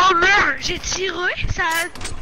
Oh merde, j'ai tiré, ça a